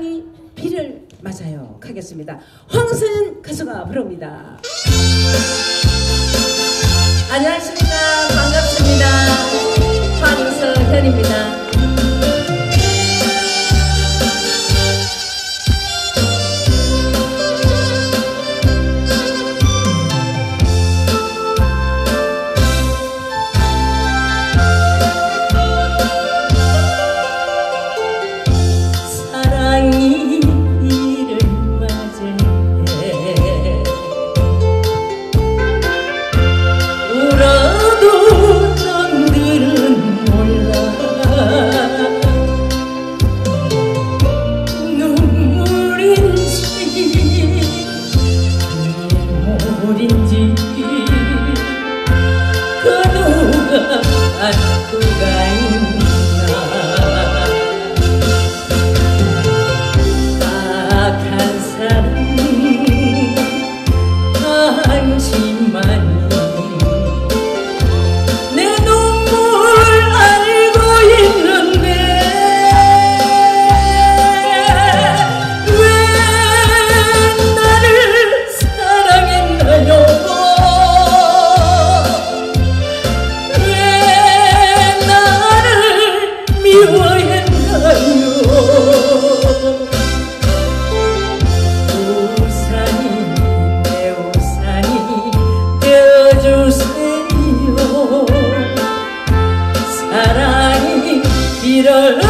땅이 비를 맞아요. 가겠습니다. 황소연 가수가 부릅니다. 안녕하십니까. 반갑습니다. 황소현입니다. 可如何？ 이럴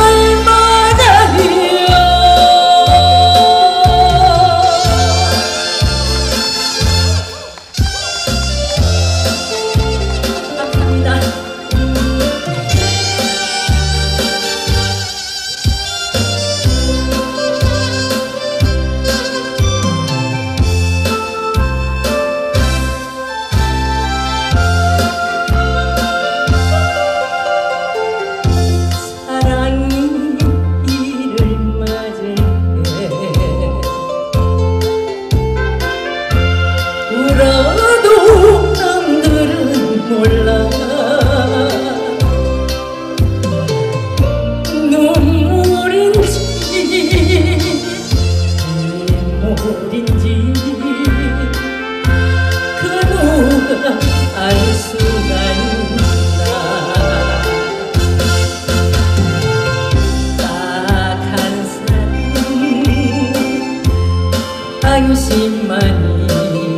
자유심만이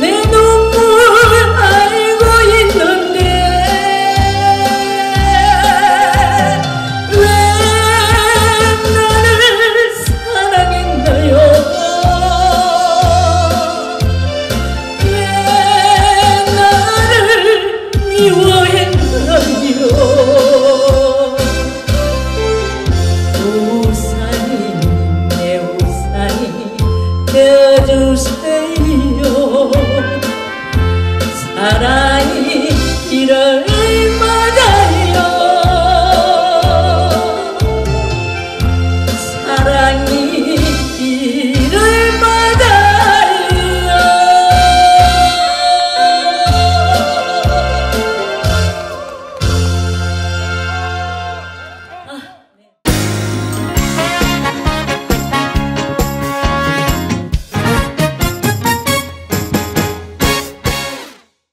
내 눈물 알고 있는데 왜 나를 사랑했나요? 왜 나를 미워했나요 지켜주세요. 사랑